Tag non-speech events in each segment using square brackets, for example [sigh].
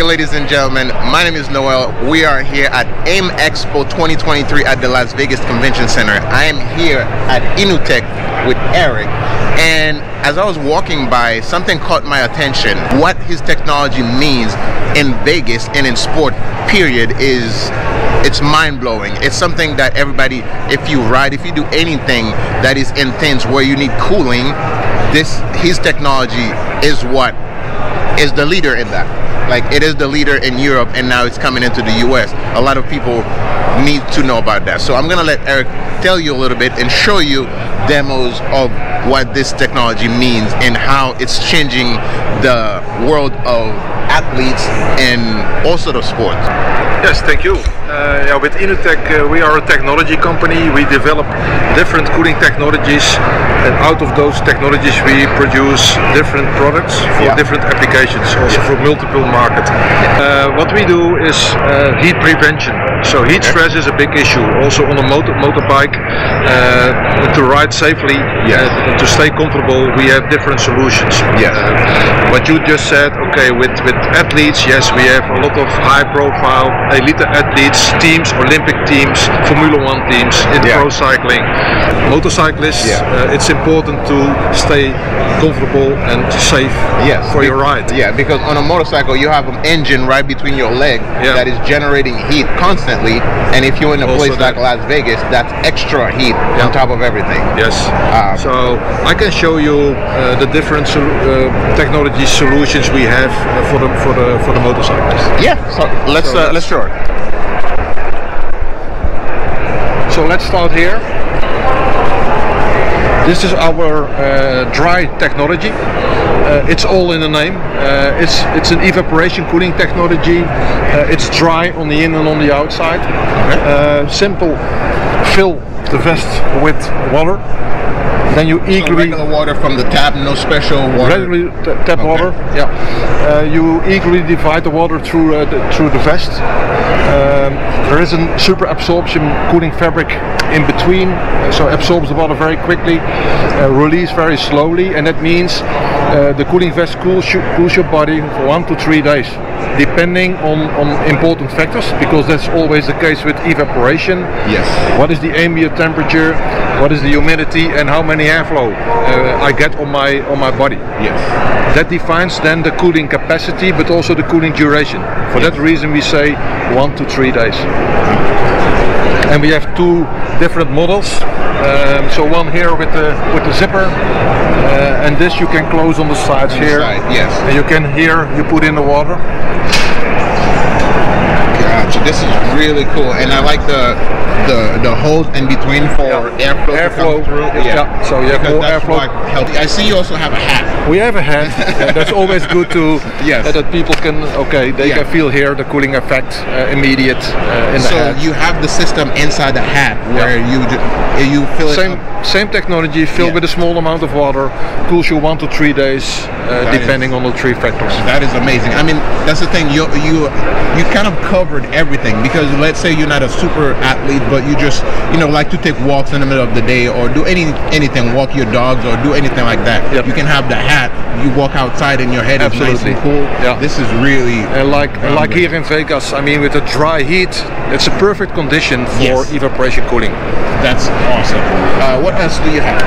you, ladies and gentlemen. My name is Noel. We are here at AIM Expo 2023 at the Las Vegas Convention Center. I am here at Inuteq with Eric. And as I was walking by, something caught my attention. What his technology means in Vegas and in sport, period, is it's mind blowing. It's something that everybody, if you ride, if you do anything that is intense where you need cooling, this his technology is what is the leader in that. Like it is the leader in Europe and now it's coming into the US. A lot of people need to know about that. So I'm gonna let Eric tell you a little bit and show you demos of what this technology means and how it's changing the world of athletes and also the sports. Yes, thank you. Uh, yeah, with Inuteq, uh, we are a technology company. We develop different cooling technologies, and out of those technologies, we produce different products for Yeah. different applications, also for multiple markets. Uh, what we do is uh, heat prevention. So heat stress is a big issue. Also on a motor motorbike, uh, to ride safely, Yes. to stay comfortable, we have different solutions. Yes. What you just said, okay, with, with athletes, yes, we have a lot of high profile elite athletes, teams, Olympic teams, Formula One teams, in Yeah. pro cycling. Motorcyclists, Yeah. uh, it's important to stay comfortable and safe Yes. for your ride. Yeah, because on a motorcycle you have an engine right between your leg Yeah. that is generating heat constantly, and if you're in a Also place like Las Vegas, that's extra heat Yeah. on top of everything. Yes. Ah. so I can show you uh, the different uh, technology solutions we have uh, for the for the for the motorcyclists. Yeah, so let's So uh, let's it. So let's start here. This is our uh, dry technology. Uh, it's all in the name. Uh, it's it's an evaporation cooling technology. Uh, it's dry on the in and on the outside. Uh, simple. Fill the vest with water. Then you So eagerly regular water from the tap, no special water. regularly t- tap Okay. water. Yeah. Uh, you equally divide the water through uh, the, through the vest. Um, there is a super absorption cooling fabric in between, uh, so absorbs the water very quickly, uh, release very slowly, and that means uh, the cooling vest cools, you, cools your body for one to three days, depending on, on important factors, because that's always the case with evaporation. Yes. What is the ambient temperature? What is the humidity? And how many airflow uh, I get on my on my body? Yes. That defines then the cooling capacity, but also the cooling duration. For that reason, we say one to three days. And we have two different models. Um, so one here with the with the zipper, uh, and this you can close on the sides On the here. side, yes. And you can here you put in the water. Gotcha. This is really cool, and I like the the the holes in between for Yeah. airflow, to Airflow, come through. yeah, so you have Because more that's airflow. healthy. I see you also have a hat. We have a hat. and [laughs] that's always good to Yes. uh, that people can okay they Yeah. can feel here the cooling effect uh, immediate uh, in the So hat. you have the system inside the hat where you ju- you fill it Same up. same technology, filled Yeah. with a small amount of water, cools you one to three days, uh, depending on the three factors. That is amazing. I mean, that's the thing. You you you kind of covered everything because let's say you're not a super athlete, but you just you know like to take walks in the middle of the day or do any anything, walk your dogs or do anything like that. Yep. You can have the hat. You walk outside and your head is nice Absolutely. and cool. Yeah. This is really And like like here in Vegas, I mean with the dry heat, it's a perfect condition for Yes. evaporation cooling. that's awesome. Uh, what else do you have?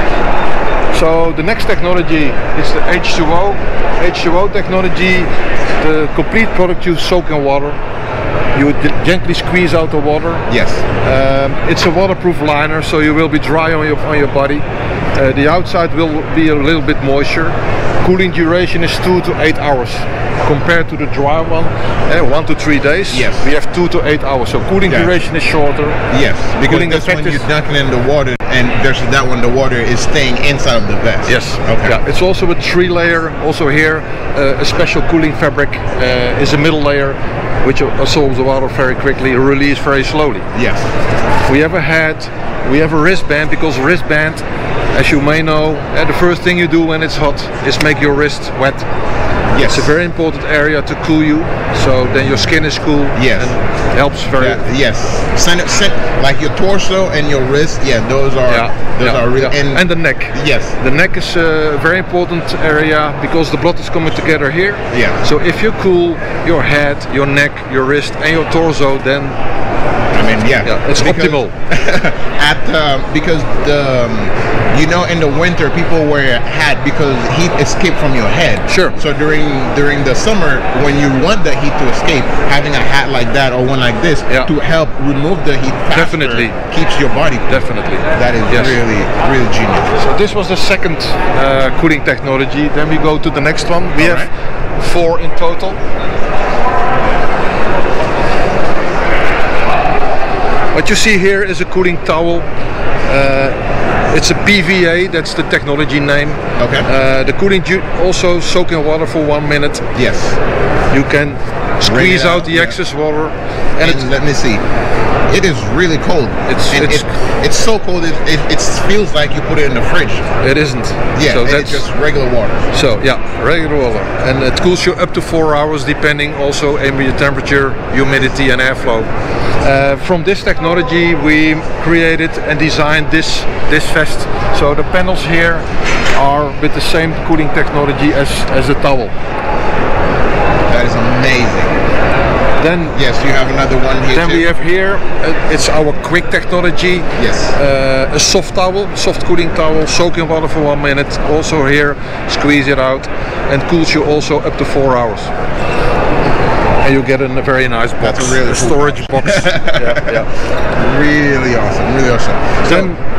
So the next technology is the H2O. H2O technology, the complete product you soak in water. You gently squeeze out the water. Yes. Um, it's a waterproof liner, so you will be dry on your on your body. Uh, the outside will be a little bit moisture. Cooling duration is two to eight hours, compared to the dry one, uh, one to three days. Yes. we have two to eight hours, so cooling Yeah. duration is shorter. Yes, because Cooling this one you're dunking in the water, and versus that one, the water is staying inside of the vest. Yes. Okay. Yeah, it's also a three layer. Also here, uh, a special cooling fabric uh, is a middle layer, which absorbs the water very quickly, release very slowly. Yes. We have a hat, we have a wristband because wristband, as you may know, uh, the first thing you do when it's hot is make your wrist wet. Yes. It's a very important area to cool you, so then your skin is cool. Yes. And helps very. Yeah, yes. Like your torso and your wrist. Yeah, those are Yeah, those yeah, are really yeah. and, and the neck. yes. The neck is a very important area because the blood is coming together here. Yeah. So if you cool your head, your neck, your wrist, and your torso, then I mean, yeah, Yeah, it's Because optimal. [laughs] at um, because the um, you know in the winter people wear a hat because heat escape from your head. Sure. So during during the summer when you want the heat to escape, having a hat like that or one like this Yeah. to help remove the heat faster Definitely. keeps your body. cool. definitely. That is Yes. really really genius. So this was the second uh, cooling technology. Then we go to the next one. We have Alright. four in total. What you see here is a cooling towel. Uh, it's a PVA, that's the technology name. Okay. Uh, the cooling also soak in water for one minute. Yes. You can squeeze out, out, the yeah. excess water, And and let me see. It is really cold. It's- and it's- it, it's so cold it, it, it feels like you put it in the fridge. it isn't. Yeah, so that's it's just regular water. So yeah, regular water, and it cools you up to four hours, depending also ambient temperature, humidity, and airflow. Uh, from this technology, we created and designed this this vest. So the panels here are with the same cooling technology as as the towel. That is amazing. Then Yes, you have another one here. then too. we have here uh, it's our quick technology. Yes. Uh, a soft towel, soft cooling towel, soak in water for one minute. Also here, squeeze it out, and cools you also up to four hours. And you get in a very nice box, That's a really cool storage box. [laughs] yeah, yeah. Really awesome. Really awesome. So, Then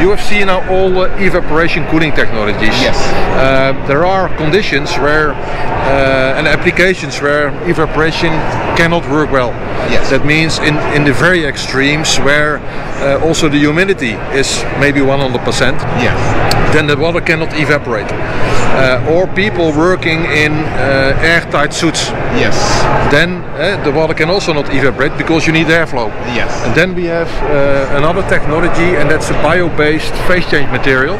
you have seen now all uh, evaporation cooling technologies. Yes. Uh, there are conditions where uh, and applications where evaporation cannot work well. Yes. That means in, in the very extremes where uh, also the humidity is maybe 100%, yes. then the water cannot evaporate. Uh, or people working in uh, airtight suits, Yes. then uh, the water can also not evaporate because you need airflow. Yes. And then we have uh, another technology, and that's a bio-based phase change material.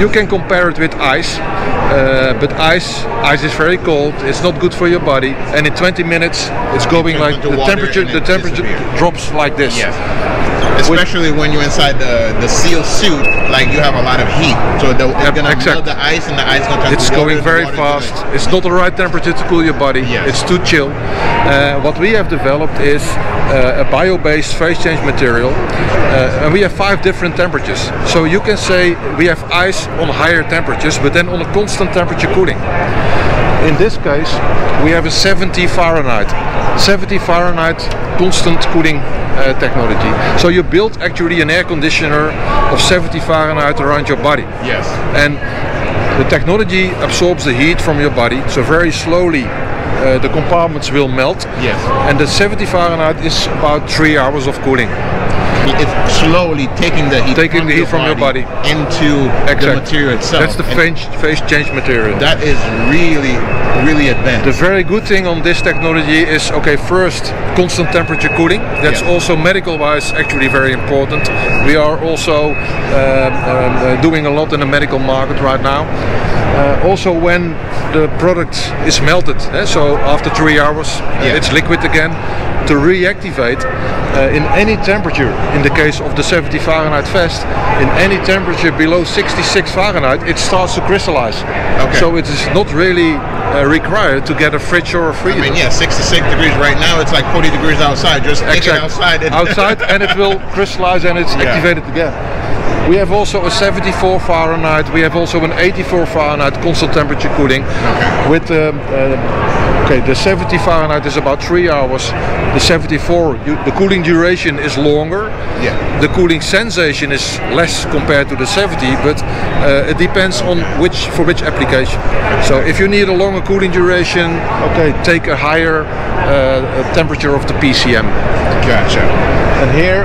You can compare it with ice, uh, but ice ice is very cold. It's not good for your body, and in 20 minutes, it's going like the temperature. The temperature disappears. drops like this. Yes. Especially when you're inside the the seal suit, like you have a lot of heat, so the, it's Yep, gonna exact. melt the ice, and the ice gonna It's to going very fast. It's not the right temperature to cool your body. Yes. It's too chill. Uh, what we have developed is uh, a bio-based phase change material, uh, and we have five different temperatures. So you can say we have ice on higher temperatures, but then on a constant temperature cooling. In this case, we have a 70 Fahrenheit. 70 Fahrenheit constant cooling uh, technology. So you build actually an air conditioner of 70 Fahrenheit around your body Yes. and the technology absorbs the heat from your body so very slowly uh, the compartments will melt Yes. and the 70 Fahrenheit is about three hours of cooling It's slowly taking the heat Taking from, the heat your, from your body, into the material itself. that's the And phase, change material. That is really, really advanced. the very good thing on this technology is okay first constant temperature cooling. That's Yeah. also medical wise actually very important. We are also um, um, uh, doing a lot in the medical market right now. Uh, also when the product is melted eh, so after three hours uh, it's liquid again to reactivate uh, in any temperature in the case of the 70 Fahrenheit vest in any temperature below 66 Fahrenheit it starts to crystallize Okay. so it is not really uh, required to get a fridge or a freezer I mean, yeah, 66 degrees right now. It's like 40 degrees outside. Just take it Exact. outside. And outside and it will [laughs] crystallize and it's Yeah. activated again. We have also a 74 Fahrenheit. We have also an 84 Fahrenheit constant temperature cooling. Okay. With um, uh, okay, the 70 Fahrenheit is about three hours. The 74, you, the cooling duration is longer. Yeah. The cooling sensation is less compared to the 70, but uh, it depends on which for which application. So if you need a longer cooling duration, okay, take a higher uh, temperature of the PCM. Gotcha. And here,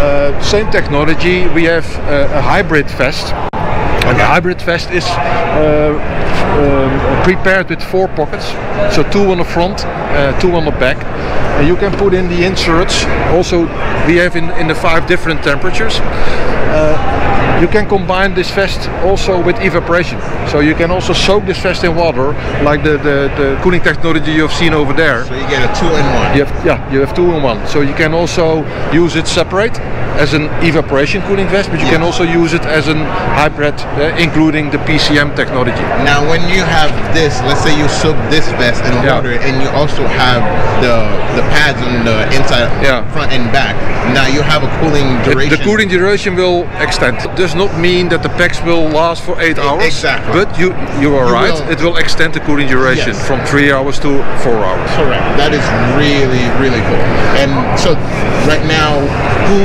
uh, same technology, we have uh, a hybrid vest. And the hybrid vest is um, prepared with four pockets, so two on the front, uh, two on the back. And you can put in the inserts. Also, we have in, in the five different temperatures. Uh, you can combine this vest also with evaporation. So you can also soak this vest in water, like the, the, the cooling technology you have seen over there. So you get a two in one. You have, yeah, you have two in one. So you can also use it separate as an evaporation cooling vest, but you can also use it as an hybrid, uh, including the PCM technology. Now, when you have this, let's say you soak this vest in Yeah. water, and you also have the the pads on the inside, Yeah. front and back. Now you have a cooling duration. The cooling duration will extend. Does not mean that the packs will last for eight hours. exactly. But you you are right. will- It will extend the cooling duration Yes. from three hours to four hours. Correct. That is really, really cool. And so, right now, who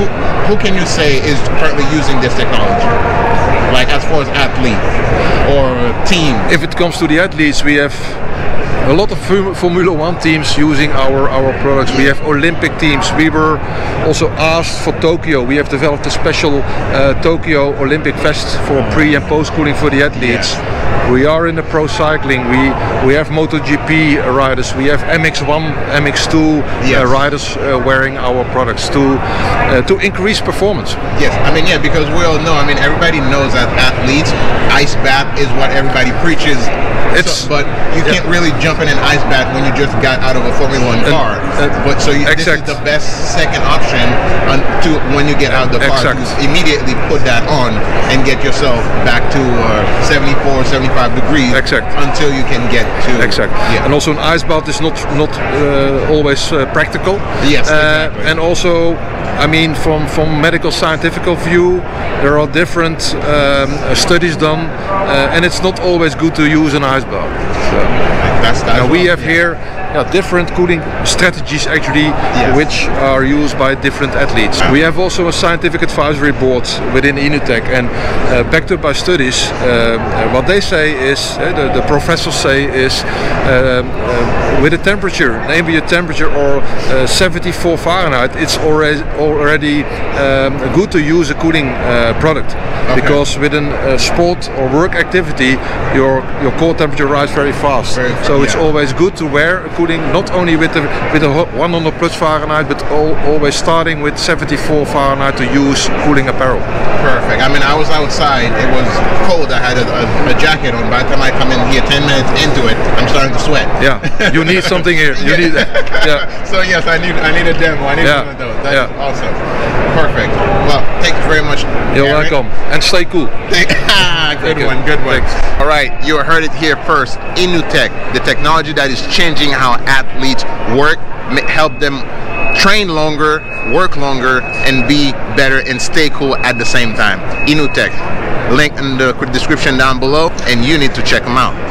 who can you say is currently using this technology? Like as far as athlete or team? If it comes to the athletes, we have a lot of Formula One teams using our, our products. We have Olympic teams. We were also asked for Tokyo. We have developed a special uh, Tokyo Olympic vest for pre and post cooling for the athletes. We are in the pro cycling. We we have MotoGP riders. We have MX1, MX2 Yes. uh, riders uh, wearing our products to uh, to increase performance. Yes, I mean, yeah, because we all know. I mean, everybody knows that athletes, ice bath is what everybody preaches. It's- So- but you yeah. can't really jump in an ice bath when you just got out of a Formula One car. uh, but so you, this is the best second option on, to when you get out of the car Exact. to immediately put that on and get yourself back to uh, 74, 75 degrees Exact. until you can get to Exact. Yeah. And also an ice bath is not not uh, always uh, practical. Yes, Uh, exactly. and also, I mean, from from medical scientific view, there are different um, studies done, uh, and it's not always good to use an ice bath. So, that's that. and we have here yeah, different cooling strategies actually, Yes. which are used by different athletes. We have also a scientific advisory board within Inuteq, and uh, backed up by studies. um, uh, what they say is, uh, the, the professors say is, um, um, with a temperature, ambient temperature or uh, 74 Fahrenheit, it's already already um, good to use a cooling uh, product because within uh, sport or work activity, your your core temperature rises very fast. Very- so it's always good to wear a cooling not only with the with a 100 plus Fahrenheit, but all, always starting with 74 Fahrenheit to use cooling apparel. Perfect. I mean, I was outside. It was cold. I had a, a, a jacket on. By the time I come in here, ten minutes into it, I'm starting to sweat. Yeah, you need something here. You need, [laughs] yeah. So yes, I need I need a demo. I need Yeah. one of those. That's Yeah. awesome. Perfect. Thank very much. You're Eric. welcome, and stay cool. [laughs] good you. one, good one. Thanks. All right, you heard it here first. Inuteq, the technology that is changing how athletes work, help them train longer, work longer, and be better and stay cool at the same time. Inuteq, link in the description down below, and you need to check them out.